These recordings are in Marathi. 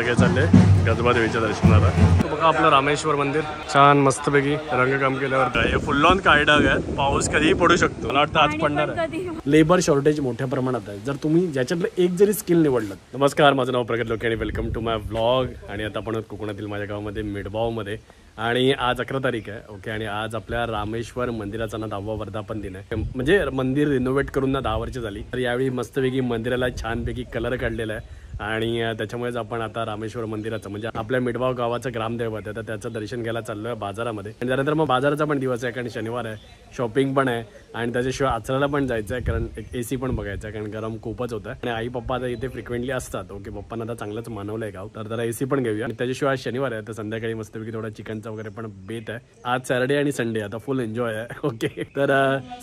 सगळे चालले गजबा देवीच्या दर्शनाला. तो बघा आपलं रामेश्वर मंदिर. छान मस्तपैकी रंगकाम केल्यावर. हे फुल ऑन कायडाग आहेत? पाऊस कधीही पडू शकतो. मला वाटतं आज पडणार आहे. लेबर शॉर्टेज मोठ्या प्रमाणात आहे जर तुम्ही ज्याच्यातलं एक जरी स्किल निवडलं नमस्कार माझं नाव प्रगत लोके आणि वेलकम टू माय व्लॉग आणि आता आपण कोकणातील माझ्या गावामध्ये मिडबावमध्ये. आणि आज अकरा तारीख आहे ओके? आणि आज आपल्या रामेश्वर मंदिराचा ना दहावा वर्धापन दिन आहे. म्हणजे मंदिर रिनोव्हेट करून ना दहा वर्ष झाली. तर यावेळी मस्तपैकी मंदिराला छानपैकी कलर काढलेला आहे. आणि त्याच्यामुळेच आपण आता रामेश्वर मंदिराचं म्हणजे आपल्या मिडवाव गावाचं ग्रामदैवत आहे तर त्याचं दर्शन घ्यायला चाललोय बाजारामध्ये. आणि त्यानंतर मग बाजाराचा पण दिवस आहे कारण शनिवार आहे शॉपिंग पण आहे आणि त्याच्याशिवाय आचराला पण जायचं आहे कारण एक ए सी पण बघायचं आहे कारण गरम खूपच होतं. आणि आई पप्पा आता इथे फ्रिक्वेंटली असतात ओके पप्पांना आता चांगलंच मानवलं आहे गाव तर त्याला ए सी पण घेऊया. आणि त्याच्याशिवाय आज शनिवार आहे तर संध्याकाळी मस्तपैकी थोडा चिकनचा वगैरे पण बेत आहे. आज सॅटर्डे आणि संडे आता फुल एन्जॉय आहे ओके. तर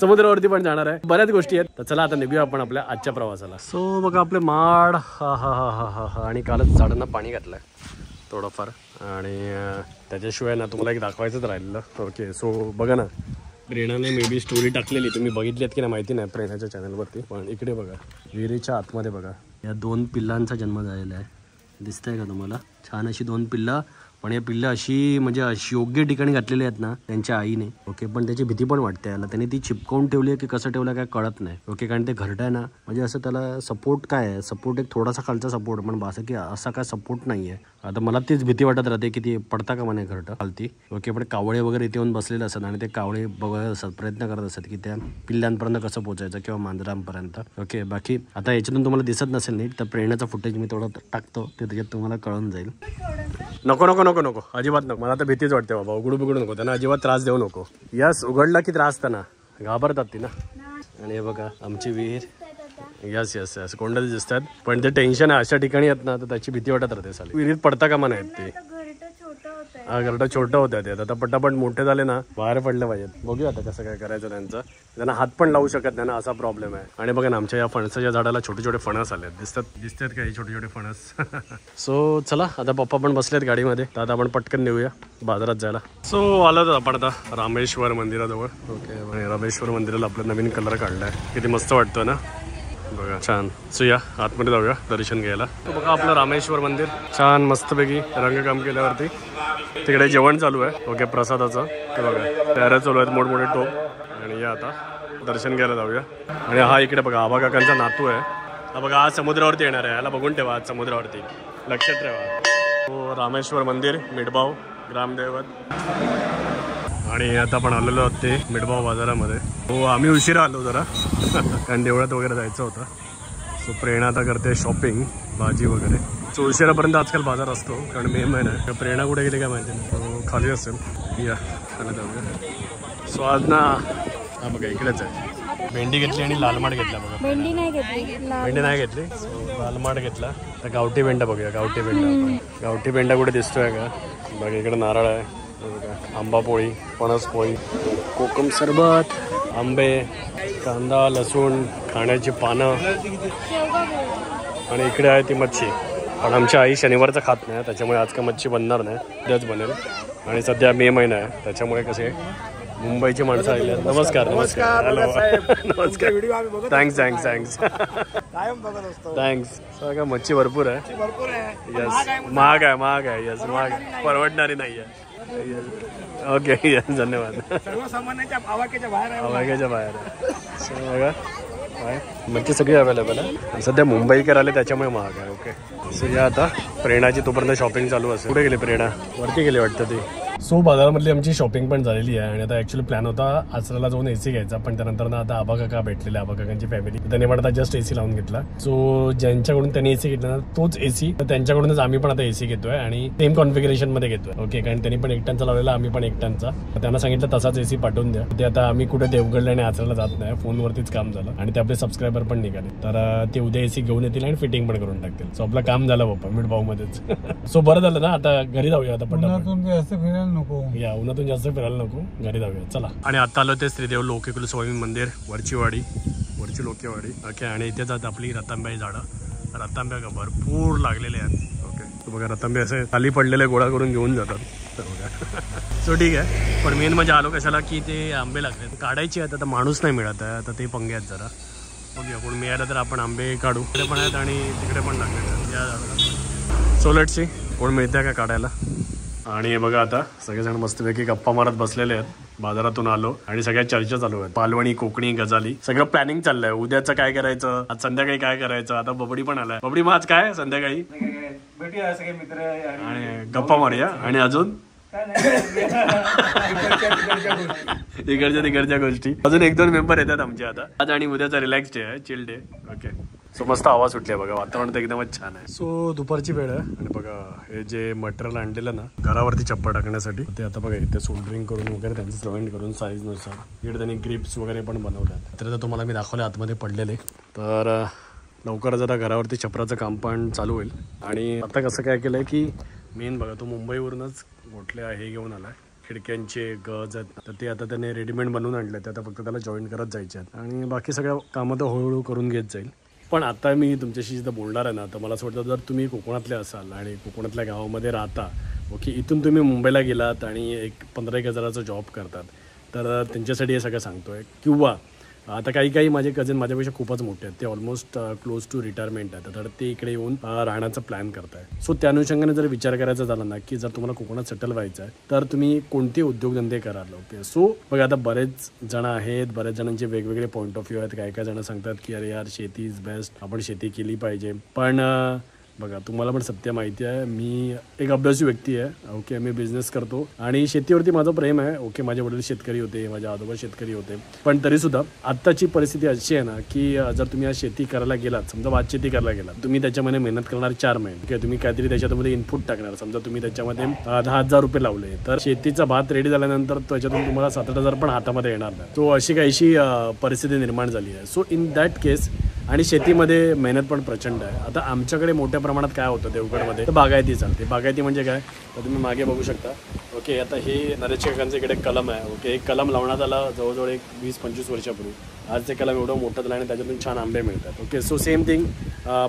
समुद्रावरती पण जाणार आहे बऱ्याच गोष्टी आहेत. तर चला आता निघूया आपण आपल्या आजच्या प्रवासाला. सो बघा आपले माड हा हा हा हा हा हा आणि कालच झाडांना पाणी घातलं थोडंफार. आणि त्याच्याशिवाय ना तुम्हाला एक दाखवायचंच राहिलेलं. ओके सो बघा ना प्रेरणाने मे बी स्टोरी टाकलेली. तुम्ही बघितली आहेत की नाही माहिती नाही प्रेरणाच्या चॅनलवरती पण इकडे बघा विहिरीच्या आतमध्ये बघा. या दोन पिल्लांचा जन्म झालेला आहे. दिसतंय का तुम्हाला? छान अशी दोन पिल्लं पण हे पिल्लं अशी म्हणजे अशी योग्य ठिकाणी घातलेली आहेत ना त्यांच्या आईने. ओके पण त्याची भीती पण वाटते याला. त्याने ती चिपकवून ठेवली आहे की कसं ठेवलं काय कळत नाही. ओके कारण ते घरटं आहे ना म्हणजे असं त्याला सपोर्ट काय आहे? सपोर्ट एक थोडासा खालचा सपोर्ट पण असं की असा काय सपोर्ट नाही आहे आता मला तीच भीती वाटत राहते की ती पडता का म्हणे घरटं खालती. ओके पण कावळे वगैरे इथे येऊन बसलेले असतात आणि ते कावळे बघत असतात प्रयत्न करत असतात की त्या पिल्लांपर्यंत कसं पोहोचायचं किंवा मांजरांपर्यंत. ओके बाकी आता याच्यातून तुम्हाला दिसत नसेल नीट तर प्रेरणाचा फुटेज मी थोडं टाकतो ते त्याच्यात तुम्हाला कळून जाईल. नको नको. नको नको. अजिबात नको. मला तर भीतीच वाटते बाबा. उघडू बिघडू नको. त्यांना अजिबात त्रास देऊ नको. यस उघडला की त्रास त्यांना. घाबरतात ती ना. आणि हे बघा आमची विहीर. Yes yes yes. कोंडल दिसतात. पण ते टेन्शन आहे. अशा ठिकाणी आहेत ना तर त्याची भीती वाटत राहते साली. विहिरीत पडता का नाहीत ते. हा घरटं छोटं होत्या ते आता पटापट मोठे झाले ना बाहेर पडले पाहिजेत. बघूया आता कसं काय करायचं त्यांचं. त्यांना हात पण लावू शकत नाही ना असा प्रॉब्लेम आहे. आणि बघा ना आमच्या या फणसाच्या झाडाला छोटे छोटे फणस आले दिसतात दिसतात काही छोटे छोटे फणस. सो चला आता पप्पा पण बसलेत गाडीमध्ये. तर आता आपण पटकन नेऊया बाजारात जायला. सो आलो तर आपण आता रामेश्वर मंदिराजवळ. ओके रामेश्वर मंदिराला आपला नवीन कलर काढलाय. किती मस्त वाटतं ना? बघा छान. सो या आतमध्ये जाऊया दर्शन घ्यायला. बघा आपलं रामेश्वर मंदिर छान मस्तपैकी रंगकाम केल्यावरती. तिकडे जेवण चालू आहे ओके प्रसादाचं. ते बघा तयाऱ्या चालू आहेत मोठमोठे टोप. आणि या आता दर्शन घ्यायला जाऊया. आणि हा इकडे बघा आबा काकांचा नातू आहे. हा बघा आज समुद्रावरती येणार आहे याला बघून ठेवा आज समुद्रावरती. लक्षात ठेवा. हो रामेश्वर मंदिर मिडबाव ग्रामदैवत आणि आता आपण आलेलो आहोत ते मिडबाव बाजारामध्ये. हो आम्ही उशिरा आलो जरा. कारण देवळात वगैरे जायचं होतं. सो प्रेरणा आता करते शॉपिंग भाजी वगैरे. सो उशिरापर्यंत आजकाल बाजार असतो कारण मे महिना प्रेरणा कुठे गेली काय माहिती नाही. तो खाली असेल. या खाली जाऊया. सो आज ना हा बघा इकडेच आहे. भेंडी घेतली आणि लाल माठ घेतला बघा. भेंडी नाही घेतली. भेंडी नाही घेतली. सो लाल माठ घेतला. तर गावठी भेंडा बघूया गावठी भेंडा. गावठी भेंडा कुठे दिसतोय का? बघा इकडे नारळ आहे. हे बघा आंबा पोळी फणस पोळी. कोकम सरबत. आंबे कांदा लसूण खाण्याची पानं. आणि इकडे आहे ती मच्छी. पण आमची आई शनिवारचं खात नाही त्याच्यामुळे आज का मच्छी बनणार नाही. उद्याच बनेल. आणि सध्या मे महिना आहे त्याच्यामुळे कसे मुंबईची माणसं आहेत. नमस्कार नमस्कार. हॅलो. नमस्कार. थँक्स थँक्स थँक्स थँक्स सगळं मच्छी भरपूर आहे. यस महाग आहे महाग आहे यस महाग. परवडणारी नाही आहे ओके यस धन्यवाद. सर्वसामान्यांच्या आवाक्याच्या बाहेर आहे. आवाग्याच्या बाहेर आहे. So, बघा. काय मच्छी सगळी अवेलेबल आहे. सध्या मुंबईकर आले त्याच्यामुळे महाग आहे. ओके सो या आता प्रेरणाची तोपर्यंत शॉपिंग चालू असेल. कुठे गेली प्रेरणा? वरती गेली वाटतं ती. सो बाजारामधली आमची शॉपिंग पण झालेली आहे आणि आता ऍक्च्युअली प्लॅन होता आसराला जाऊन एसी घ्यायचा पण त्यानंतर ना आता आबा काका भेटलेले आबा काकांची फॅमिली त्यांनी पण आता जस्ट एसी लावून घेतला. सो ज्यांच्याकडून त्यांनी एसी घेतला ना तोच एसी त्यांच्याकडूनच आम्ही पण आता एसी घेतोय आणि सेम कॉन्फिगरेशनमध्ये घेतोय. ओके कारण त्यांनी पण एकट्यांचा लावलेला आम्ही पण एकट्यांचा तर त्यांना सांगितलं तसाच एसी पाठवून द्या. ते आता आम्ही कुठे देवगडला आणि आचराला जात नाही फोनवरतीच काम झालं. आणि ते आपले सबस्क्रायबर पण निघाले. तर ते उद्या एसी घेऊन येतील आणि फिटिंग पण करून टाकतील. सो आपलं काम झालं बाप्पा मिडभाऊ मध्येच सो बरं झालं ना आता घरी जाऊया आता जास्त फिरायला नको. या उन्हातून जास्त फिरायला नको. घरी जाऊया. चला. आणि आता आलो ते श्रीदेव लोकेकुल स्वामी मंदिर वरचीवाडी वरची लोकेवाडी. ओके आणि इथे जात आपली रतांब्याची झाडं. रतांब्या का भरपूर लागलेले आहेत. ओके बघा रतांबे असे खाली पडलेले गोळा करून घेऊन जातात. तर बघा. सो ठीक आहे. पण मेन म्हणजे आलो कशाला की ते आंबे लागले काढायचे आहेत आता माणूस नाही मिळत आहे. आता ते पंगे आहेत जरा. बघूया कोण मिळालं तर आपण आंबे काढू. इकडे पण आहेत आणि तिकडे पण लागले या झाडाला. सो लेट्स सी कोण मिळतंय का काढायला? आणि हे बघा आता सगळेजण मस्तपैकी गप्पा मारत बसलेले आहेत. बाजारातून आलो आणि सगळ्या चर्चा चालू आहेत. पालवणी कोकणी गजाली सगळं प्लॅनिंग चाललंय. उद्याचं काय करायचं? आज संध्याकाळी काय करायचं? आता बबडी पण आलाय. बबडी मग आज काय संध्याकाळी? भेटूया सगळे मित्र आणि गप्पा मारूया. आणि अजून? तिकडच्या तिकडच्या गोष्टी. अजून एक दोन मेंबर येतात आमचे आता. आज आणि उद्याचा रिलॅक्स डे आहे. चिल डे ओके सो मस्त सुटली आहे बघा. वातावरण तर एकदमच छान आहे. सो दुपारची वेळ आहे. आणि बघा हे जे मटेरियल आणलेलं ना घरावरती चप्पा टाकण्यासाठी ते आता बघा इथे सोल्डरिंग करून वगैरे त्यांचं जॉईंट करून साईजनुसार इकडे त्यांनी ग्रिप्स वगैरे पण बनवल्यात. तर तुम्हाला मी दाखवले आतमध्ये पडलेले. तर अं, लवकरच आता घरावरती छपराचं काम पण चालू होईल. आणि आता कसं काय केलंय की मेन बघा तो मुंबईवरूनच मोठल्या हे घेऊन आलाय. खिडक्यांचे गज आहेत. तर ते आता त्याने रेडीमेड बनवून आणले ते आता फक्त त्याला जॉईन करत जायचे आहेत. आणि बाकी सगळ्या कामं तर हळूहळू करून घेत जाईल. पण आता मी तुमच्याशी जिथं बोलणार आहे ना तर मला असं वाटतं जर तुम्ही कोकणातले असाल आणि कोकणातल्या गावामध्ये राहता ओके इथून तुम्ही मुंबईला गेलात आणि एक पंधरा एक हजाराचा जॉब करतात तर त्यांच्यासाठी हे सगळं सांगतोय. किंवा आता काही काही माझे कझिन माझ्यापेक्षा खूपच मोठे आहेत. ते ऑलमोस्ट क्लोज टू रिटायरमेंट आहेत. तर ते इकडे येऊन uh, राहण्याचा प्लॅन करताय. सो त्या अनुषंगाने जर विचार करायचा झाला ना की जर तुम्हाला कोकणात सेटल व्हायचं आहे तर तुम्ही कोणते उद्योगधंदे कराल ओके सो बघा आता बरेच जण आहेत बऱ्याच जणांचे वेगवेगळे पॉईंट ऑफ व्ह्यू आहेत. काय काय जण सांगतात की अरे यार शेती इज बेस्ट आपण शेती केली पाहिजे. पण uh, बघा तुम्हाला पण सत्य माहिती आहे. मी एक अभ्यासू व्यक्ती आहे. ओके मी बिझनेस करतो. आणि शेतीवरती माझं प्रेम आहे. ओके माझे वडील शेतकरी होते माझ्या आजोबा शेतकरी होते. पण तरी सुद्धा आत्ताची परिस्थिती अशी आहे ना की जर तुम्ही आज शेती करायला गेलात समजा भात शेती करायला गेलात तुम्ही त्याच्यामध्ये मेहनत करणार चार महिने. किंवा तुम्ही काहीतरी त्याच्यामध्ये इनपुट टाकणार. समजा तुम्ही त्याच्यामध्ये दहा हजार रुपये लावले तर शेतीचा भात रेडी झाल्यानंतर त्याच्यातून तुम्हाला सात आठ हजार पण हातामध्ये येणार नाही. तो अशी काहीशी परिस्थिती निर्माण झाली आहे. सो इन दॅट केस आणि शेतीमध्ये मेहनत पण प्रचंड आहे. आता आमच्याकडे मोठ्या प्रमाणात काय होतं देवगडमध्ये? तर बागायती चालते. बागायती म्हणजे काय? तर तुम्ही मागे बघू शकता. ओके आता हे नरेश काकांचं इकडे कलम आहे. ओके एक कलम लावण्यात आला जवळजवळ एक वीस पंचवीस वर्षापूर्वी. आज ते कलम एवढं मोठं झालं आणि त्याच्यातून छान आंबे मिळतात. ओके सो सेम थिंग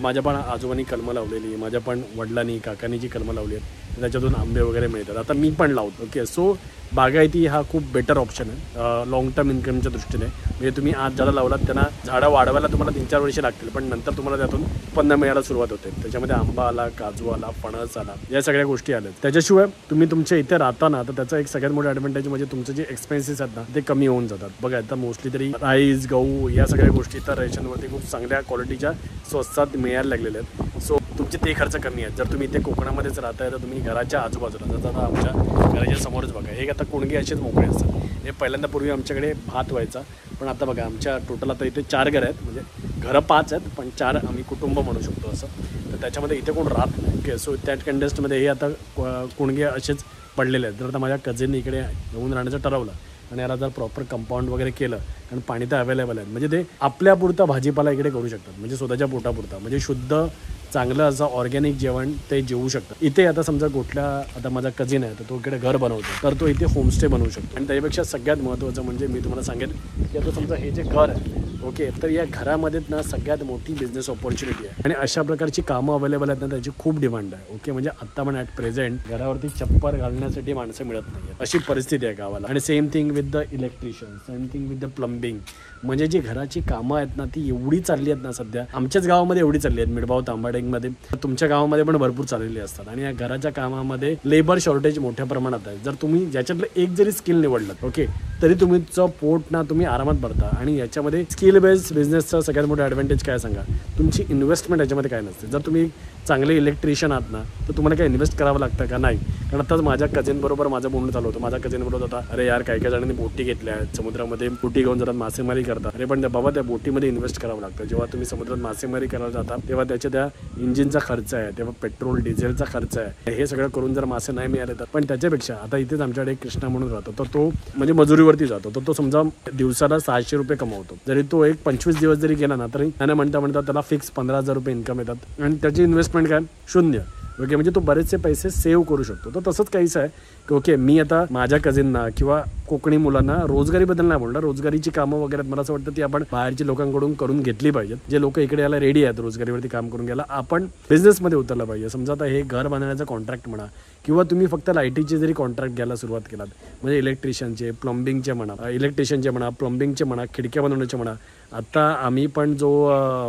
माझ्या पण आजोबांनी कलमं लावलेली. माझ्या पण वडिलांनी काकांनी जी कलमं लावली आहेत त्याच्यातून आंबे वगैरे मिळतात. आता मी पण लावतो. ओके सो बागायती हा खूप बेटर ऑप्शन आहे. लाँग टर्म इन्कमच्या दृष्टीने. म्हणजे तुम्ही आज ज्याला लावलात त्यांना झाडं वाढवायला तुम्हाला तीन चार वर्षे लागतील पण नंतर तुम्हाला त्यातून उत्पन्न मिळायला सुरुवात होते. त्याच्यामध्ये आंबा आला काजू आला फणस आला या सगळ्या गोष्टी आल्या. त्याच्याशिवाय तुम्ही तुमच्या इथे राहता ना तर त्याचा एक सगळ्यात मोठा ॲडव्हान्टेज म्हणजे तुमचे जे एक्सपेन्सेस आहेत ना ते कमी होऊन जातात. बघा आता मोस्टली तरी राईस गहू या सगळ्या गोष्टी तर रेशनवरती खूप चांगल्या क्वालिटीच्या स्वस्तात मिळायला लागलेल्या आहेत. सो तुमचे ते खर्च कमी आहेत. जर तुम्ही इथे कोकणामध्येच राहताय तर तुम्ही घराच्या आजूबाजूला जर आता आमच्या घराच्या समोरच बघा हे आता कोणगे असेच मोकळे असतात. हे पहिल्यांदा पूर्वी आमच्याकडे भात व्हायचा पण आता बघा आमच्या टोटल आता इथे चार घरं आहेत. म्हणजे घरं पाच आहेत पण चार आम्ही कुटुंब म्हणू शकतो असं. तर त्याच्यामध्ये इथे कोण राहत नाही. ओके सो त्या कंटेस्टमध्ये हे आता को- कोणगे असेच पडलेले आहेत. जर आता माझ्या कझिनने इकडे येऊन राहण्याचं ठरवलं आणि याला जर प्रॉपर कंपाऊंड वगैरे केलं कारण पाणी तर अवेलेबल आहे म्हणजे ते आपल्यापुरता भाजीपाला इकडे करू शकतात. म्हणजे स्वतःच्या पोटापुरता. म्हणजे शुद्ध चांगलं असं ऑर्गॅनिक जेवण ते जेवू शकतात. इथे आता समजा कुठला आता माझा कझिन आहे तर तो इकडे घर बनवतो. तर तो इथे होमस्टे बनवू शकतो. आणि त्याच्यापेक्षा सगळ्यात महत्त्वाचं म्हणजे मी तुम्हाला सांगेन की आता समजा हे जे घर आहे ओके तर या घरामध्ये ना सगळ्यात मोठी बिझनेस ऑपॉर्च्युनिटी आहे. आणि अशा प्रकारची कामं अवेलेबल आहेत ना त्याची खूप डिमांड आहे. ओके म्हणजे आत्ता पण ॲट प्रेझेंट घरावरती चप्पर घालण्यासाठी माणसं मिळत नाही अशी परिस्थिती आहे गावाला. आणि same thing with the electrician same thing with the plumbing म्हणजे जी घराची कामं आहेत ना ती एवढी चालली आहेत ना सध्या. आमच्याच गावामध्ये एवढी चालली आहेत मिडभाव तांबाडेंगमध्ये. तुमच्या गावामध्ये पण भरपूर चाललेली असतात. आणि या घराच्या कामामध्ये लेबर शॉर्टेज मोठ्या प्रमाणात आहे. जर तुम्ही ज्याच्यातलं एक जरी स्किल निवडलं ओके तरी तुमचं पोट ना तुम्ही आरामात भरता. आणि याच्यामध्ये स्किल बेस्ड बिझनेसचा सगळ्यात मोठा ॲडव्हान्टेज काय सांगा? तुमची इन्व्हेस्टमेंट याच्यामध्ये काय नसते. जर तुम्ही चांगले इलेक्ट्रिशियन आहात ना तर तुम्हाला काय इन्व्हेस्ट करावं लागतं का? नाही. कारण आताच माझ्या कझिनबरोबर माझं बोलणं चालू होतं. माझ्या कझिनबरोबर होता अरे यार काही काही जणांनी बोटी घेतल्या आहेत. समुद्रामध्ये बोटी घेऊन जातात मासेमारी करतात. अरे पण त्या बाबा त्या बोटीमध्ये इन्व्हेस्ट करावं लागतं. जेव्हा तुम्ही समुद्रात मासेमारी करायला जाता तेव्हा त्याच्या त्या इंजिनचा खर्च आहे. तेव्हा पेट्रोल डिझेलचा खर्च आहे. हे सगळं करून जर मासे नाही मिळाले तर. पण त्याच्यापेक्षा आता इथेच आमच्याकडे एक कृष्णा म्हणून राहतो तर तो म्हणजे मजुरीवरती जातो. तर तो समजा दिवसाला सहाशे रुपये कमावतो. जरी तो एक पंचवीस दिवस जरी गेला ना तरी त्याने म्हणता म्हणता त्याला फिक्स पंधरा हजार रुपये इन्कम येतात. आणि त्याची इन्व्हेस्टमेंट काय शून्य. ओके म्हणजे तो बरेचसे पैसे सेव्ह करू शकतो. तर तसंच काहीच आहे. की ओके मी आता माझ्या कझिनना किंवा कोकणी मुलांना रोजगारीबद्दल नाही बोलणार. रोजगारीची कामं वगैरे मला असं वाटतं ती आपण बाहेरच्या लोकांकडून करून घेतली पाहिजेत. जे लोक इकडे यायला रेडी आहेत रोजगारीवरती काम करून घ्यायला आपण बिझनेसमध्ये उतरलं पाहिजे. समजा आता हे घर बांधण्याचा कॉन्ट्रॅक्ट म्हणा किंवा तुम्ही फक्त लाईटीचे जरी कॉन्ट्रॅक्ट घ्यायला सुरुवात केलात म्हणजे इलेक्ट्रिशियनचे प्लंबिंगचे म्हणा इलेक्ट्रिशियनचे म्हणा प्लंबिंगचे म्हणा खिडक्या बनवण्याचे म्हणा आता आम्ही पण जो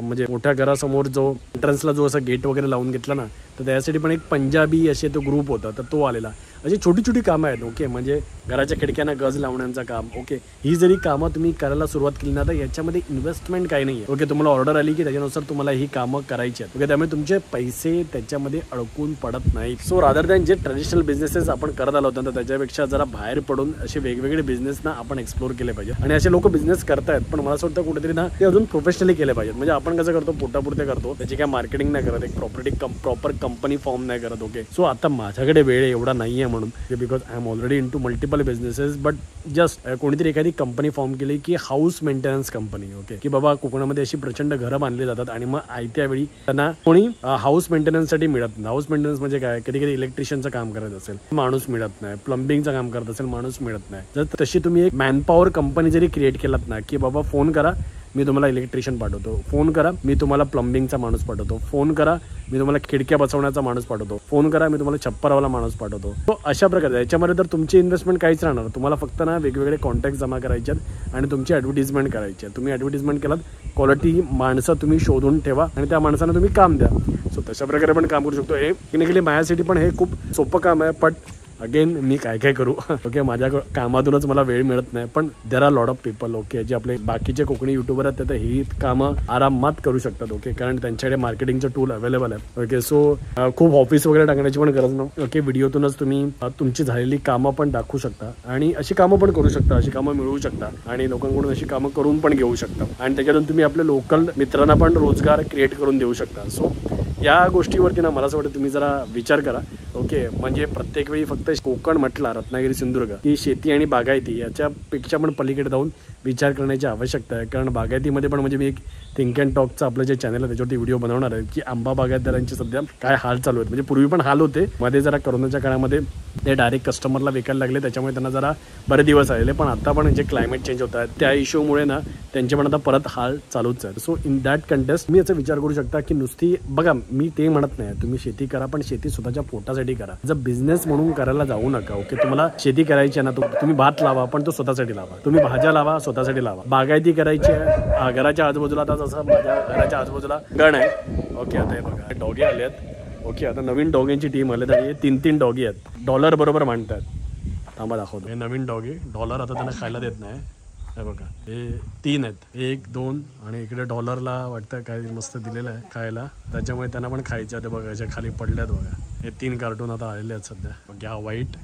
म्हणजे मोठ्या घरासमोर जो एंट्रन्सला जो असं गेट वगैरे लावून घेतला ना तर त्यासाठी पण एक पंजाबी असे तो ग्रुप होता तर तो आलेला. अशी छोटी छोटी कामं आहेत. ओके म्हणजे घराच्या खिडक्यांना गज लावण्याचं काम. ओके ही जरी कामं तुम्ही करायला सुरुवात केली ना तर याच्यामध्ये इन्व्हेस्टमेंट काही नाही आहे ओके तुम्हाला ऑर्डर आली की त्याच्यानुसार तुम्हाला ही कामं करायची आहेत. ओके त्यामुळे तुमचे पैसे त्याच्यामध्ये अडकून पडत नाहीत. सो रादर दॅन जे ट्रेडिशनल बिझनेसेस आपण करत आलो होतो तर त्याच्यापेक्षा जरा बाहेर पडून असे वेगवेगळे बिझनेस ना आपण एक्सप्लोर केले पाहिजे आणि असे लोक बिझनेस करतायत पण मला असं वाटतं कुठेतरी ना ते अजून प्रोफेशनली केले पाहिजेत. म्हणजे आपण कसं करतो पोटापुरते करतो. त्याची काय मार्केटिंग नाही करत एक प्रॉपर्टी प्रॉपर कंपनी फॉर्म नाही करत ओके. सो आता माझ्याकडे वेळ एवढा नाही आहे म्हणून. Because I am already into multiple businesses but just कोणीतरी एखादी कंपनी फॉर्म केली की हाऊस मेंटेनन्स कंपनी ओके की बाबा कोकणामध्ये अशी प्रचंड घरं बांधली जातात आणि मग आयत्या वेळी त्यांना कोणी हाऊस मेंटेनन्ससाठी मिळत नाही. हाऊस मेंटेनन्स म्हणजे काय? कधी कधी इलेक्ट्रिशियनचं काम करत असेल माणूस मिळत नाही. प्लंबिंगचं काम करत असेल माणूस मिळत नाही. जर तशी तुम्ही एक मॅनपॉवर कंपनी जरी क्रिएट केलात ना की बाबा फोन करा मी तुम्हाला इलेक्ट्रिशियन पाठवतो. फोन करा मी तुम्हाला प्लंबिंगचा माणूस पाठवतो. फोन करा मी तुम्हाला खिडक्या बसवण्याचा माणूस पाठवतो. फोन करा मी तुम्हाला छप्परवाला माणूस पाठवतो. तो अशा प्रकारे याच्यामध्ये तर तुमची इन्व्हेस्टमेंट काहीच राहणार तुम्हाला फक्त ना वेगवेगळे कॉन्टॅक्ट जमा करायचे आहेत आणि तुमची ॲडव्हर्टिजमेंट करायची आहे. तुम्ही ॲडव्हर्टिजमेंट केलात क्वालिटी माणसं तुम्ही शोधून ठेवा आणि त्या माणसांना तुम्ही काम द्या. सो तशा प्रकारे पण काम करू शकतो. हे टेक्निकली माझ्यासाठी पण हे खूप सोपं काम आहे बट अगेन मी काय काय करू? ओके माझ्या कामातूनच मला वेळ मिळत नाही पण there are lot of people okay जे आपले बाकीचे कोकणी युट्यूबर आहेत ते तर ही कामं आरामात करू शकतात ओके कारण त्यांच्याकडे मार्केटिंगचं टूल अवेलेबल आहे ओके सो खूप ऑफिस वगैरे टाकण्याची पण गरज नाही ओके व्हिडिओतूनच तुम्ही तुमची झालेली कामं पण दाखवू शकता आणि अशी कामं पण करू शकता अशी कामं मिळवू शकता आणि लोकांकडून अशी कामं करून पण घेऊ शकता आणि त्याच्यातून तुम्ही आपल्या लोकल मित्रांना पण रोजगार क्रिएट करून देऊ शकता. सो या गोष्टीवरती ना मला असं वाटतं तुम्ही जरा विचार करा ओके म्हणजे प्रत्येक वेळी फक्त कोकण म्हटला रत्नागिरी सिंधुदुर्ग. ही शेती आणि बागायती याच्यापेक्षा पण पलीकडे जाऊन विचार करण्याची आवश्यकता आहे. कारण बागायतीमध्ये पण म्हणजे मी एक थिंक अँड टॉकचं आपलं जे चॅनल आहे त्याच्यावरती व्हिडिओ बनवणार आहे की आंबा बागायतदारांचे सध्या काय हाल चालू आहेत. म्हणजे पूर्वी पण हाल होते. मध्ये जरा करोनाच्या काळामध्ये ते डायरेक्ट कस्टमरला विकायला लागले. त्याच्यामुळे त्यांना जरा बरे दिवस आलेले. पण आता पण जे क्लायमेट चेंज होत आहेत त्या इश्यूमुळे ना त्यांचे पण आता परत हाल चालूच आहेत. सो इन दॅट कंटेस्ट मी याचा विचार करू शकता की नुसती बघा मी ते म्हणत नाही. तुम्ही शेती करा पण शेती स्वतःच्या पोटासाठी करा. जर बिझनेस म्हणून करायला जाऊ नका ओके तुम्हाला शेती करायची आहे ना तो- तुम्ही भात लावा पण तो स्वतःसाठी लावा. तुम्ही भाज्या लावा स्वतःसाठी लावा. बागायती करायची आहे. घराच्या आजूबाजूला आता जसं माझ्या घराच्या आजूबाजूला गण आहे. ओके आता हे बघा. डॉगी आले आहेत. ओके आता नवीन डॉग्यांची टीम आले तर हे तीन तीन डॉगी आहेत. डॉलर बरोबर मांडतात. थांबा दाखवतो. हे नवीन डॉगी. डॉलर आता त्यांना खायला देत नाही. हे बघा. हे तीन आहेत. एक दोन आणि इकडे डॉलरला वाटतं काय मस्त दिलेलं आहे खायला. त्याच्यामुळे त्यांना पण खायच्या ते बघा याच्या खाली पडल्यात बघा. हे तीन कार्टून आता आलेले आहेत सध्या. ओके हा व्हाईट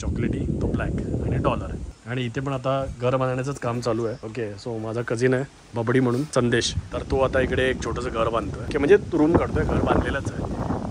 चॉकलेटी तो ब्लॅक आणि डॉलर आणि इथे पण आता घर बांधण्याचंच काम चालू आहे. ओके सो माझा कझिन आहे बबडी म्हणून संदेश. तर तो आता इकडे एक छोटंसं घर बांधतोय. की म्हणजे रूम काढतोय घर बांधलेलंच आहे.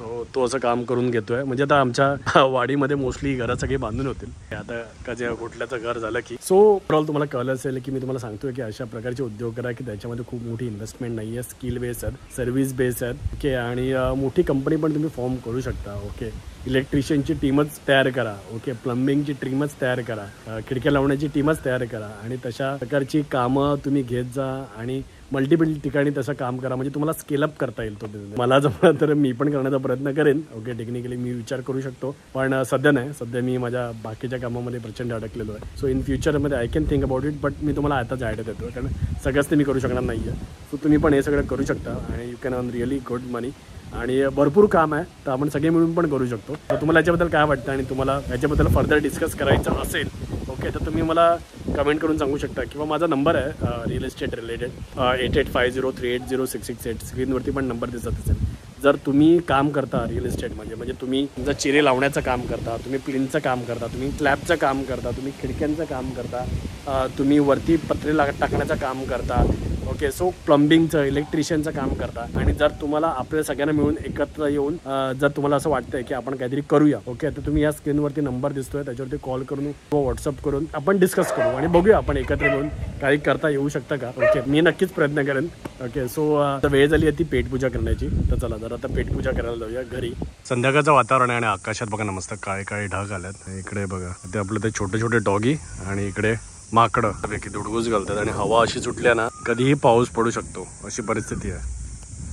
सो तो असं काम करून घेतोय. म्हणजे आता आमच्या वाडीमध्ये मोस्टली घरं सगळी बांधून होतील. आता कधी कुठल्याचं घर झालं की सो ओव्हरऑल तुम्हाला कळलं असेल की मी तुम्हाला सांगतोय की अशा प्रकारचे उद्योग करा की त्याच्यामध्ये खूप मोठी इन्व्हेस्टमेंट नाही आहे स्किल बेस आहेत सर्व्हिस बेस आहेत. ओके आणि मोठी कंपनी पण तुम्ही फॉर्म करू शकता. ओके इलेक्ट्रिशियनची टीमच तयार करा. ओके प्लंबिंगची टीमच तयार करा. खिडक्या लावण्याची टीमच तयार करा. आणि तशा प्रकारची कामं तुम्ही घेत जा आणि मल्टिपल ठिकाणी तसं काम करा. म्हणजे तुम्हाला स्केलअप करता येईल तो बिझनेस मला जमलं तर मी पण करण्याचा प्रयत्न करेन. ओके टेक्निकली मी विचार करू शकतो. पण सध्या नाही. सध्या मी माझ्या बाकीच्या कामामध्ये प्रचंड अडकलेलो आहे. सो इन फ्युचरमध्ये I can think about it but मी तुम्हाला आताच आयडिया देतो. कारण सगळंच ते मी करू शकणार नाही आहे सो तुम्ही पण हे सगळं करू शकता आणि you can earn really good money आणि भरपूर काम आहे. तर आपण सगळे मिळून पण करू शकतो. तर तुम्हाला याच्याबद्दल काय वाटतं आणि तुम्हाला याच्याबद्दल फर्दर डिस्कस करायचं असेल ओके तर तुम्ही मला कमेंट करून सांगू शकता. किंवा माझा नंबर आहे real estate related eight eight five zero three eight zero six six eight स्क्रीनवरती पण नंबर दिसत असेल. जर तुम्ही काम करता रिअल इस्टेटमध्ये म्हणजे तुम्ही जर चिरे लावण्याचं काम करता तुम्ही प्लिनचं काम करता तुम्ही स्लॅबचं काम करता तुम्ही खिडक्यांचं काम करता तुम्ही वरती पत्रे लाग टाकण्याचं काम करता ओके सो प्लंबिंगचं इलेक्ट्रिशियनचं काम करता. आणि जर तुम्हाला आपल्या सगळ्यांना मिळून एकत्र येऊन जर तुम्हाला असं वाटतंय की आपण काहीतरी करूया ओके तर तुम्ही या स्क्रीनवरती नंबर दिसतोय त्याच्यावरती कॉल करून किंवा व्हॉट्सअप करून आपण डिस्कस करू आणि बघूया आपण एकत्र येऊन काही करता येऊ शकतं का? ओके मी नक्कीच प्रयत्न करेन. ओके सो आता वेळ झाली आहे ती पेटपूजा करण्याची. तर चला जर आता पेटपूजा करायला जाऊया घरी. संध्याकाळचं वातावरण आहे आणि आकाशात बघा ना मस्त काय ढग आल्यात इकडे बघा ते आपलं ते छोटे छोटे डॉगी आणि इकडे माकडं. पैकी दुडगूस घालतात आणि हवा अशी सुटल्या ना कधीही पाऊस पडू शकतो. अशी परिस्थिती आहे.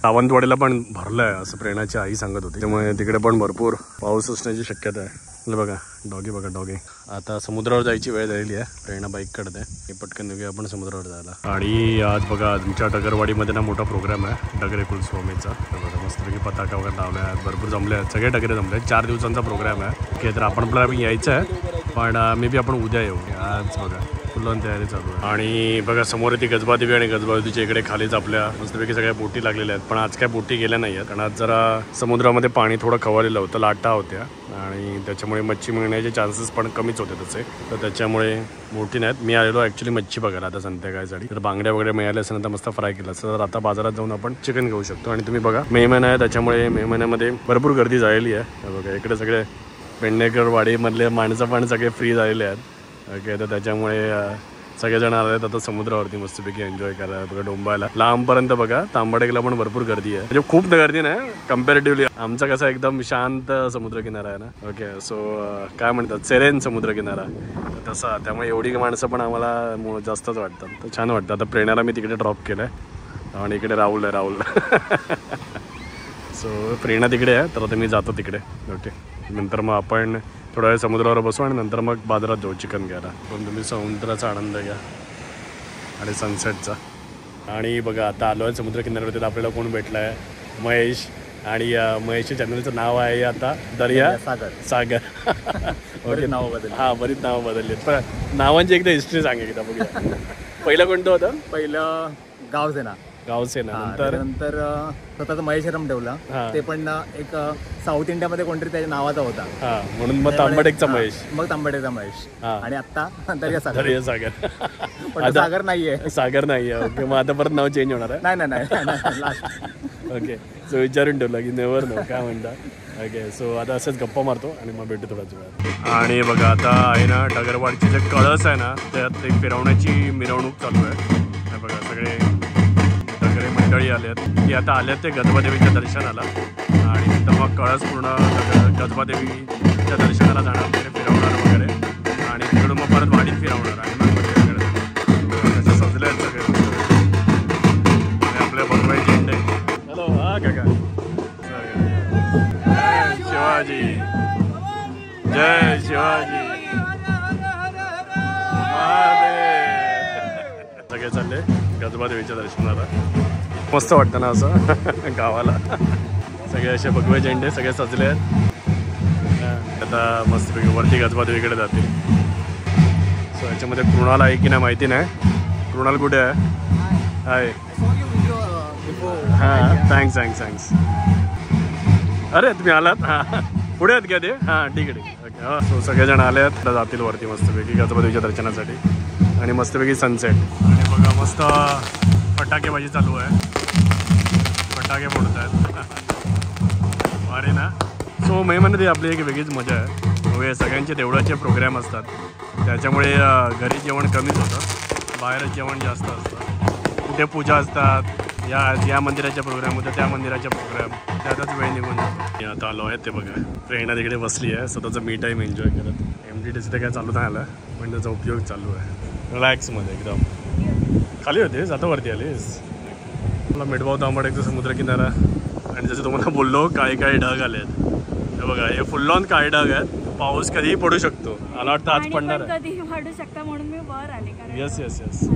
सावंतवाडीला पण भरलंय असं प्रेरणाची आई सांगत होती. त्यामुळे तिकडे पण भरपूर पाऊस असण्याची शक्यता आहे. बघा डॉगी बघा डॉगी. आता समुद्रावर जायची वेळ झालेली आहे. प्रेरणा बाईक काढते हे पटकन निघूया आपण समुद्रावर जायला. आणि आज बघा तुमच्या डगरवाडीमध्ये ना मोठा प्रोग्राम आहे डगरे कुलस्वामीचा. बघा मस्तपैकी पताका वगैरे लावले आहेत भरपूर जमले आहेत. सगळे डगरे जमले आहेत. चार दिवसांचा प्रोग्राम आहे. ओके तर आपण आपल्याला यायचं आहे. पण मे बी आपण उद्या येऊ. आज बघा. फुलांची तयारी चालू आहे. आणि बघा समोर ती गजबादेवी आणि गजबादेवीच्या इकडे खालीच आपल्या मस्तपैकी सगळ्या बोटी लागलेल्या आहेत. पण आज काय बोटी गेल्या नाही आहेत. कारण आज जरा समुद्रामध्ये पाणी थोडं खवळलेलं होतं लाटा होत्या. आणि त्याच्यामुळे मच्छी मिळण्याचे चान्सेस पण कमीच होते तसे. तर त्याच्यामुळे मोठी नाहीत. मी आलेलो ॲक्च्युली मच्छी बघायला आता संध्याकाळसाठी. तर बांगड्या वगैरे मिळाल्या असेल तर मस्त फ्राय केला. असतं तर आता बाजारात जाऊन आपण चिकन घेऊ शकतो. आणि तुम्ही बघा मे महिना आहे. त्याच्यामुळे मे महिन्यामध्ये भरपूर गर्दी झालेली आहे. बघा इकडे सगळे पेडणेकर वाडीमधले माणसं पण सगळे फ्री झालेले आहेत. ओके तर त्याच्यामुळे सगळेजण आले आहेत आता समुद्रावरती मस्तपैकी एन्जॉय करायला. बघा डोंबायला लांबपर्यंत बघा तांबाडेकला पण भरपूर गर्दी आहे. म्हणजे खूप गर्दी नाही कम्पॅरेटिव्हली आमचा कसा एकदम शांत समुद्रकिनारा आहे ना. ओके सो काय म्हणतात सेरेन समुद्रकिनारा. तसा त्यामुळे एवढी माणसं पण आम्हाला जास्तच वाटतात. तर छान वाटतं. आता प्रेरणाला मी तिकडे ड्रॉप केलंय. आणि इकडे राहुल आहे राहुल. सो प्रेरणा तिकडे आहे तर आता मी जातो तिकडे. ओके नंतर मग आपण थोडा वेळ समुद्रावर बसू आणि नंतर मग बाजारात जाऊ चिकन घ्यायला. पण तुम्ही समुद्राचा आनंद घ्या आणि सनसेटचा आणि बघा आता आलो आहे समुद्र किनाऱ्यावरती तर आपल्याला कोण भेटला आहे महेश आणि महेशच्या चॅनलचं नाव आहे आता दर्या सागर. सागर. बरीच नावं बदलली. हां बरीच नावं बदलली पण नावांची एकदा हिस्ट्री सांगा एकदा बघूया. पहिलं कोणतं होतं? पहिलं गाव सेना गावसेना नंतर? स्वतःचं महेश्वरम ठेवला. ते पण एक साऊथ इंडियामध्ये कोणतरी त्याच्या नावाचा होता. हां म्हणून मग तांबडेकचा हा, महेश. मग तांबडेचा महेश. आणि आता दर्या सागर. दर्या सागर. सागर नाहीये. सागर नाही आहे ओके मग आता परत नाव चेंज होणार आहे? नाही नाही नाही, नाही लास्ट ओके सो विचारून ठेवलं की नेवर नो काय म्हणता? ओके सो आता असंच गप्पा मारतो आणि मग भेटू थोड्याच वेळात आणि बघा आता आहे ना डगरवाडची जे कळस आहे ना त्यात ते फिरवण्याची मिरवणूक चालू आहे. बघा सगळे मंडळी आले आहेत ती आता आल्यात ते गजबादेवीच्या दर्शनाला. आणि नंतर मग कळस पूर्ण गज- गजबादेवीच्या दर्शनाला जाणार वगैरे फिरवणार वगैरे. आणि तिकडून मग परत वाडीत फिरवणार आणि मग मंदिराकडे. तसं सजले आहेत सगळे. आणि आपल्या भगवाई झेंडे. हॅलो हा काका. जय शिवाजी. जय शिवाजी. सगळे चालले गजबा देवीच्या दर्शनाला. मस्त वाटतं ना असं? गावाला. सगळे असे भगवे झेंडे सगळे सजले आहेत. आता मस्तपैकी वरती गजबात वेगळे जातील. सो याच्यामध्ये कृणाल आहे की नाही माहिती नाही. कृणाल कुठे आहे? हाय. हां थँक्स थँक्स थँक्स अरे तुम्ही आलात? हां. पुढे आहेत का ते? हां ठीक आहे ठीक आहे. ओके हां. सो सगळेजण आले आहेत. आता जातील वरती मस्तपैकी गजबातीच्या दर्शनासाठी. आणि मस्तपैकी सनसेट आणि बघा मस्त फटाकेबाजी चालू आहे. फटाके फोडत आहेत अरे ना. सो महिन्यामध्ये आपली एक वेगळीच मजा आहे. म्हणजे सगळ्यांचे देवळाचे प्रोग्राम असतात. त्याच्यामुळे घरी जेवण कमीच होतं. बाहेरच जेवण जास्त असतं. कुठे पूजा असतात या या मंदिराच्या प्रोग्राम होत्या त्या मंदिराच्या प्रोग्राम त्यातच वेळ निघून जातो. मी आता आलो आहे ते बघा. प्रेरणा तिकडे बसली आहे. स्वतःचा मी टाईम एन्जॉय करत. एम डी टी ते काय चालू नाही आलं पण त्याचा उपयोग चालू आहे. रिलॅक्समध्ये एकदम. खाली होतीस? आता वरती आलीस? मला मिठभाव तांबडेचा समुद्र किनारा आणि जसं तुम्हाला बोललो काळे काळे ढग आले आहेत. हे बघा हे फुल ऑन काळे ढग आहेत. पाऊस कधीही पडू शकतो. मला वाटतं आज पडणार शकता म्हणून मी वर आले येस येस येस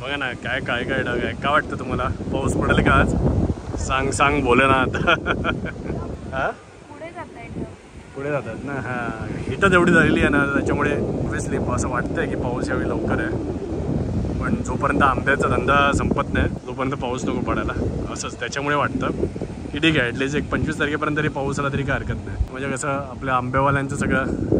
बघा ना काय काय काय ढग आहे काय वाटतं तुम्हाला? पाऊस पडेल का आज? सांग सांग बोले ना आता. हा? पुढे जाता येतं. पुढे जातात ना? हा. हिटच एवढी झालेली आहे ना त्याच्यामुळे ऑब्विसली असं वाटतंय की पाऊस यावेळी लवकर आहे. पण जोपर्यंत आंब्याचा धंदा संपत नाही तोपर्यंत पाऊस नको पडायला. असंच त्याच्यामुळे वाटतं. की ठीक आहे ॲटलिस्ट एक पंचवीस तारखेपर्यंत तरी पाऊस आला तरी काय हरकत नाही. म्हणजे कसं आपल्या आंब्यावाल्यांचं सगळं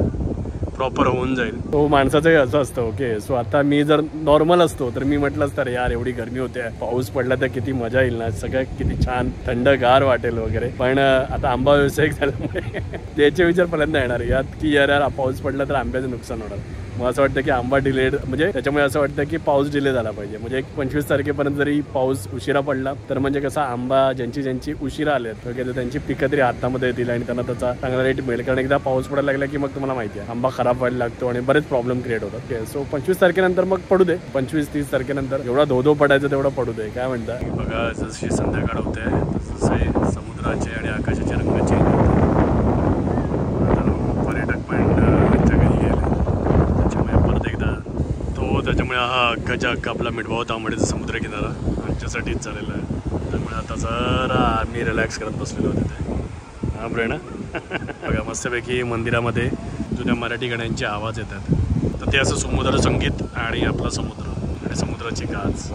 प्रॉपर होऊन जाईल. हो, तो माणसाचंही असं असतं ओके सो आता मी जर नॉर्मल असतो तर मी म्हटलंच तर यार एवढी गरमी होते. पाऊस पडला तर किती मजा येईल ना. सगळं किती छान थंडगार वाटेल वगैरे. पण आता आंबा व्यावसायिक झाल्यामुळे त्याचे विचार पर्यंत येणार. यात की यार यार पाऊस पडला तर आंब्याचं नुकसान होणार. मला असं वाटतं की आंबा डिलेड म्हणजे त्याच्यामुळे असं वाटतं की पाऊस डिले झाला पाहिजे. म्हणजे एक पंचवीस तारखेपर्यंत जरी पाऊस उशिरा पडला तर म्हणजे कसा आंबा ज्यांची ज्यांची उशिरा आलेत वगैरे तर त्यांची पिकं तरी हातामध्ये येतील आणि त्यांना त्याचा चांगला रेट मिळेल. कारण एकदा पाऊस पडायला लागला की मग तुम्हाला माहिती आहे आंबा खराब व्हायला लागतो आणि बरेच प्रॉब्लेम क्रिएट होतात. ओके सो पंचवीस तारखेनंतर मग पडू दे. पंचवीस तीस तारखेनंतर एवढा धो धो पडायचं तेवढा पडू दे. काय म्हणता? बघा जशी संध्याकाळ होते तसे समुद्राचे आणि आकाशाचे रंगाचे चेंज आता पर्यटक पण त्यांच्या घरी गेले त्याच्यामुळे परत एकदा तो त्याच्यामुळे हक्क अख्खाच्या अख्खा आपला मिठभाव तांबडीचा समुद्र किनारा आमच्यासाठीच झालेला आहे. त्यामुळे आता जरा आम्ही रिलॅक्स करत बसलेलो तिथे. हा प्रेरणा बघा मस्तपैकी मंदिरामध्ये जुन्या मराठी गाण्यांचे आवाज येतात. तर ते असं समुद्र संगीत आणि आपला समुद्र आणि समुद्राची गाज.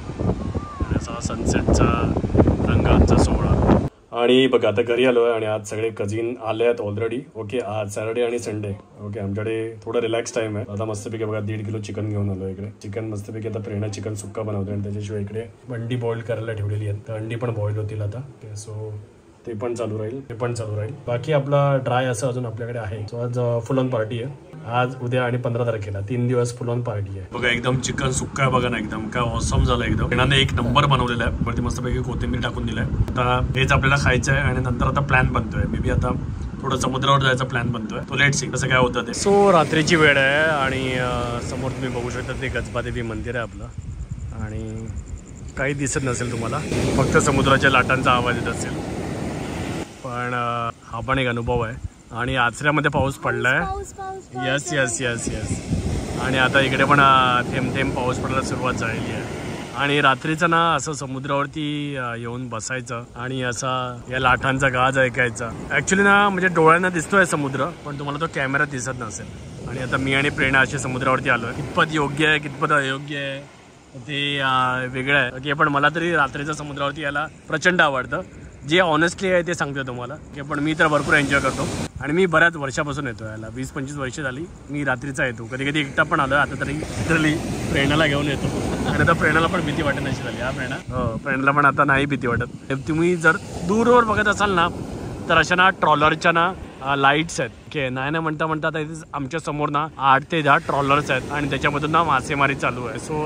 आणि असा सनसेटचा रंगांचा सोहळा. आणि बघा आता घरी आलो आहे आणि आज सगळे कझिन आले आहेत ऑलरेडी ओके आज सॅटर्डे आणि संडे ओके आमच्याकडे थोडं रिलॅक्स टाइम आहे. आता मस्तपैकी बघा दीड किलो चिकन घेऊन आलो इकडे. चिकन मस्तपैकी आता प्रेरणा चिकन सुक्का बनवते आणि त्याच्याशिवाय इकडे अंडी बॉईल करायला ठेवलेली आहेत. तर अंडी पण बॉईल होतील आता. ओके सो ते पण चालू राहील. ते पण चालू राहील. बाकी आपला ड्राय असं अजून आपल्याकडे आहे. सो आज फुल ऑन पार्टी आहे. आज उद्या आणि पंधरा तारखेला. तीन दिवस फुल ऑन पार्टी आहे. बघा एकदम चिकन सुक्का आहे बघा ना एकदम. काय ऑसम झालं एकदम. प्रेरणाने एक नंबर बनवलेला आहे. वरती मस्तपैकी कोथिंबीर टाकून दिलाय. आता हेच आपल्याला खायचं आहे आणि नंतर आता प्लॅन बनतोय. मे बी आता थोडं समुद्रावर जायचा प्लॅन बनतोय. तो लेट सी कसं काय होतं ते. सो रात्रीची वेळ आहे आणि समोर तुम्ही बघू शकता ते गजबादेवी मंदिर आहे आपलं. आणि काही दिसत नसेल तुम्हाला. फक्त समुद्राच्या लाटांचा आवाज येत असेल. पण हा पण एक अनुभव आहे. आणि आचऱ्यामध्ये पाऊस पडलाय. येस येस येस येस आणि आता इकडे पण थेंब थेंब पाऊस पडायला सुरुवात झालेली आहे. आणि रात्रीचं ना असं समुद्रावरती येऊन बसायचं आणि असा या लाटांचा गाज ऐकायचा. ऍक्च्युली ना म्हणजे डोळ्यांना दिसतोय समुद्र पण तुम्हाला तो कॅमेरा दिसत नसेल. आणि आता मी आणि प्रेरणा अशी समुद्रावरती आलोय. कितपत योग्य आहे कितपत अयोग्य आहे ते वेगळं आहे. ओके पण मला तरी रात्रीचं समुद्रावरती यायला प्रचंड आवडतं. जे ऑनेस्टली आहे ते सांगतो तुम्हाला. की पण मी तर भरपूर एन्जॉय करतो. आणि मी बऱ्याच वर्षापासून येतो याला. वीस पंचवीस वर्ष झाली मी रात्रीचा येतो. कधी कधी एकटा पण आलो आता तरी लिटरली प्रेरणाला घेऊन येतो. आणि आता प्रेरणाला पण भीती वाटत नशी झाली हा प्रेरणा? हो प्रेरणाला पण आता नाही भीती वाटत. तुम्ही जर दूरवर बघत असाल ना तर अशा ना ट्रॉलरच्या ना लाईट्स आहेत. ओके नाही ना म्हणता म्हणता आता इथे आमच्यासमोर ना आठ ते दहा ट्रॉलर्स आहेत. आणि त्याच्यामधून ना मासेमारी चालू आहे. सो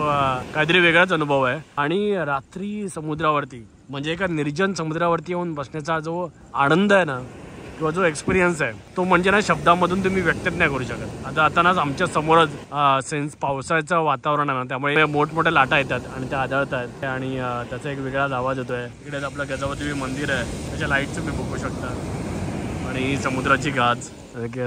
काहीतरी वेगळाच अनुभव आहे. आणि रात्री समुद्रावरती म्हणजे एका निर्जन समुद्रावरती येऊन बसण्याचा जो आनंद आहे ना किंवा जो एक्सपिरियन्स आहे तो म्हणजे ना शब्दामधून तुम्ही व्यक्त नाही करू शकत. आता आतानाच आमच्या समोरच सेन्स पावसाचं वातावरण आहे ना त्यामुळे मोठमोठ्या लाटा येतात आणि त्या आदळतात. आणि त्याचा एक वेगळाच आवाज येतोय. इकडे आपलं गजावती मंदिर आहे. त्याच्या लाइट तुम्ही बघू शकता. आणि समुद्राची गाज.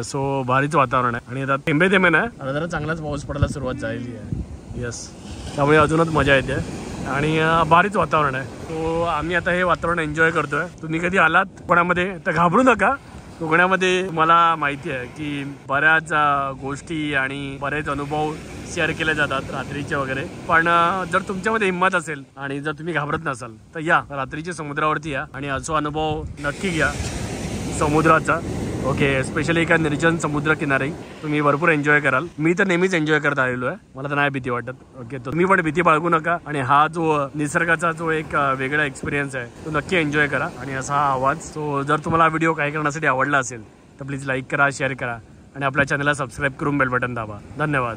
सो भारीच वातावरण आहे. आणि आता थेंबे थेंबे ना आता जरा चांगलाच पाऊस पडायला सुरुवात झालेली आहे. येस त्यामुळे अजूनच मजा येते. आणि भारीच वातावरण आहे. सो आम्ही आता हे वातावरण एन्जॉय करतोय. तुम्ही कधी आलात कोणामध्ये? तर घाबरू नका. कोकणामध्ये मला माहिती आहे की बऱ्याच गोष्टी आणि बरेच अनुभव शेअर केले जातात रात्रीचे वगैरे. पण जर तुमच्यामध्ये हिंमत असेल आणि जर तुम्ही घाबरत नसाल तर या. रात्रीच्या समुद्रावरती या आणि असो अनुभव नक्की घ्या. समुद्राचा. ओके स्पेशली एका निर्जन समुद्र किनारी तुम्ही भरपूर एन्जॉय कराल. मी तर नेहमीच एन्जॉय करत आलेलो आहे. मला तर नाही भीती वाटत. ओके तर तुम्ही पण भीती बाळगू नका. आणि हा जो निसर्गाचा जो एक वेगळा एक्सपिरियन्स आहे तो नक्की एन्जॉय करा. आणि असा हा आवाज. तो जर तुम्हाला हा व्हिडिओ काही करण्यासाठी आवडला असेल तर प्लीज लाईक करा शेअर करा. आणि आपल्या चॅनलला सबस्क्राईब करून बेल बटन दाबा. धन्यवाद.